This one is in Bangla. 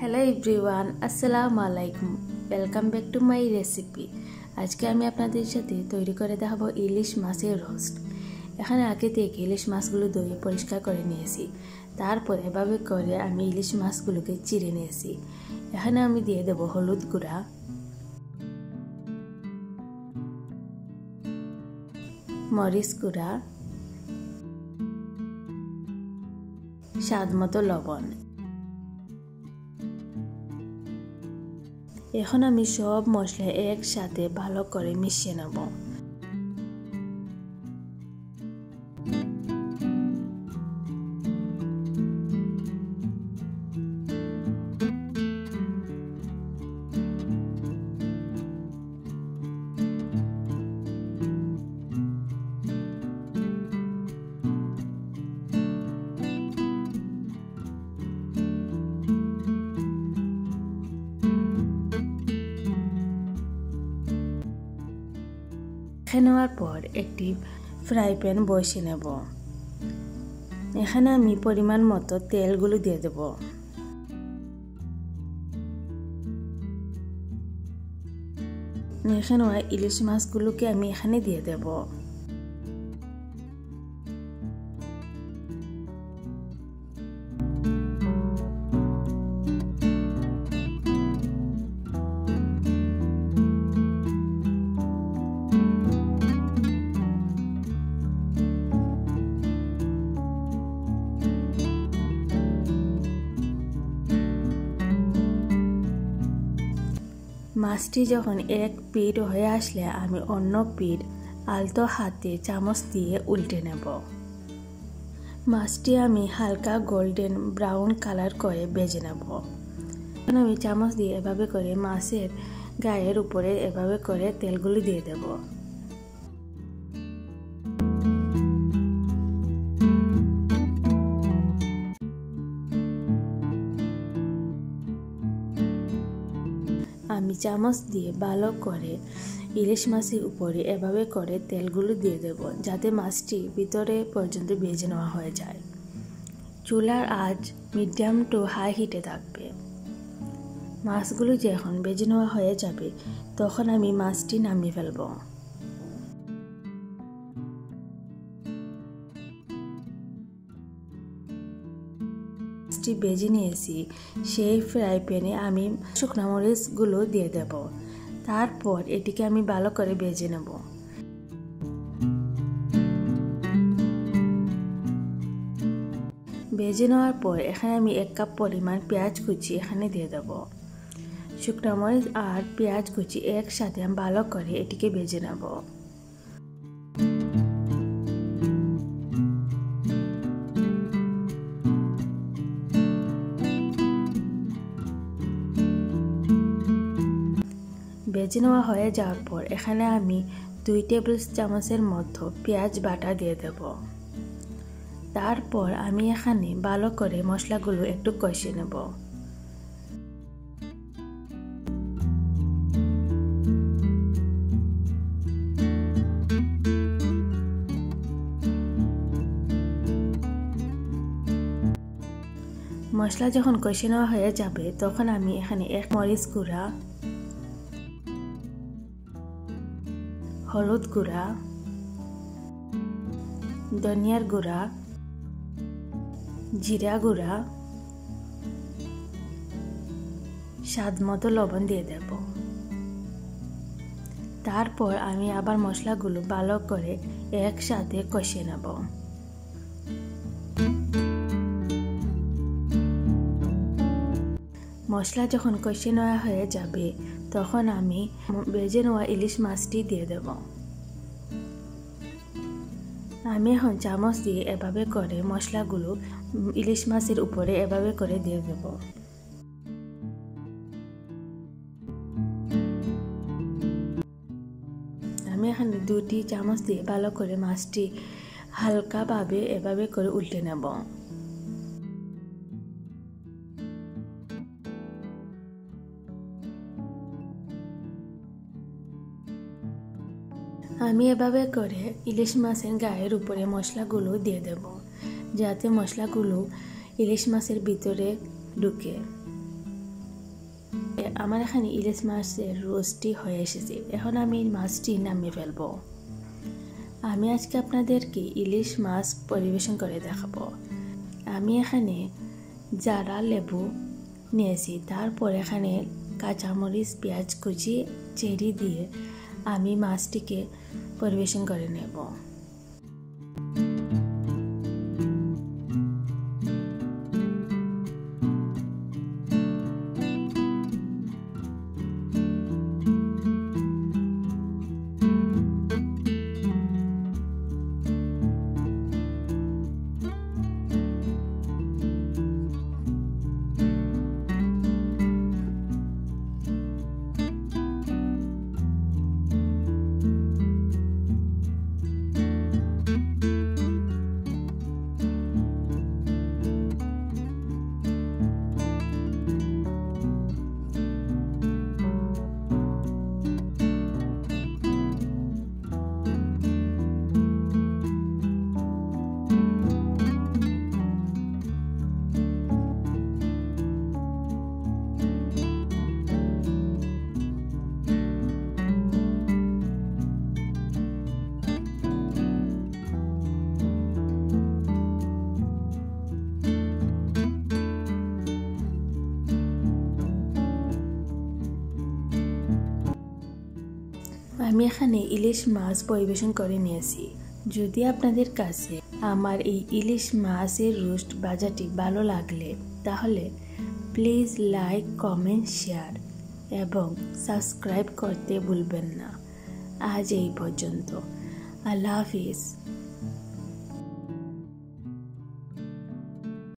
হ্যালো এভরিওয়ান আসসালামু আলাইকুম welcome back to my recipe আজকে আমি আপনাদের সাথে তৈরি করে দেখাবো ইলিশ মাছের রোস্ট। এখানে আগে থেকে ইলিশ মাছগুলো ধুয়ে পরিষ্কার করে নিয়েছি। তারপর এভাবে করে আমি ইলিশ মাছগুলোকে চিড়ে নিয়েছি। এখানে আমি দিয়ে দেবো হলুদ গুঁড়া। মরিচ গুঁড়া। স্বাদ মতো লবণ। এখন আমি সব মশলা একসাথে ভালো করে মিশিয়ে নেব। মেখে নেওয়ার পর একটি ফ্রাই প্যান বসে নেব। এখানে আমি পরিমাণ মতো তেলগুলো দিয়ে দেব। এখানে ইলিশ মাছগুলোকে আমি এখানে দিয়ে দেব। মাছটি যখন এক পিঠ হয়ে আসলে আমি অন্য পিঠ আলতো হাতে চামচ দিয়ে উল্টে নেব। মাছটি আমি হালকা গোল্ডেন ব্রাউন কালার করে বেজে নেব। আমি চামচ দিয়ে এভাবে করে মাছের গায়ের উপরে এভাবে করে তেলগুলি দিয়ে দেব। চামচ দিয়ে ভালো করে ইলিশ মাছের উপরে এভাবে করে তেলগুলো দিয়ে দেব, যাতে মাছটি ভিতরে পর্যন্ত ভেজে নেওয়া হয়ে যায়। চুলার আজ মিডিয়াম টু হাই হিটে থাকবে। মাছগুলো যখন ভেজে নেওয়া হয়ে যাবে, তখন আমি মাছটি নামিয়ে ফেলব। মাছটি বেজে নিয়েছি, সেই ফ্রাই প্যানে আমি শুকনো মরিচগুলো দিয়ে দেব। তারপর এটিকে আমি ভালো করে বেজে নেব। বেজে নেওয়ার পর এখানে আমি এক কাপ পরিমাণ পেঁয়াজ কুচি এখানে দিয়ে দেব। শুকনো মরিচ আর পেঁয়াজ কুচি একসাথে আমি ভালো করে এটিকে বেজে নেব। বেজে নেওয়া হয়ে যাওয়ার পর এখানে আমি দুই টেবিল চামচের মতো পেঁয়াজ বাটা দিয়ে দেব। তারপর আমি এখানে ভালো করে মশলাগুলো একটু কষিয়ে নেব। মশলা যখন কষে নেওয়া হয়ে যাবে, তখন আমি এখানে এক মরিচ গুঁড়া হলুদ গুঁড়া, ধনিয়ার গুঁড়া, জিরা গুঁড়া, স্বাদ মতো লবণ দিয়ে দেব। তারপর আমি আবার মশলাগুলো ভালো করে একসাথে কষিয়ে নেব। মশলা যখন কষিয়ে নেওয়া হয়ে যাবে তখন আমি বেজে নেওয়া ইলিশ মাছটি দিয়ে দেব। আমি এখন চামচ দিয়ে এভাবে করে মশলাগুলো ইলিশ মাছের উপরে এভাবে করে দিয়ে দেব। আমি এখানে দুটি চামচ দিয়ে ভালো করে মাছটি হালকাভাবে এভাবে করে উল্টে নেব। আমি এভাবে করে ইলিশ মাছের গায়ের উপরে মশলাগুলো দিয়ে দেব, যাতে মশলাগুলো ইলিশ মাছের ভিতরে ঢুকে। আমার এখানে ইলিশ মাছের রোস্টটি হয়ে এসেছে। এখন আমি মাছটি নামিয়ে ফেলব। আমি আজকে আপনাদেরকে ইলিশ মাছ পরিবেশন করে দেখাবো। আমি এখানে জারা লেবু নিয়েছি। তারপর এখানে কাঁচামরিচ, পেঁয়াজ কুচি, চেরি দিয়ে আমি মাছটিকে পরিবেশন করে নেব আমি এখানে ইলিশ মাছ পরিবেশন করে নিয়েছি। যদি আপনাদের কাছে আমার এই ইলিশ মাছের রোস্ট বাজারটি ভালো লাগলে, তাহলে প্লিজ লাইক, কমেন্ট, শেয়ার এবং সাবস্ক্রাইব করতে ভুলবেন না। আজ এই পর্যন্ত। আল্লাহ হাফিজ।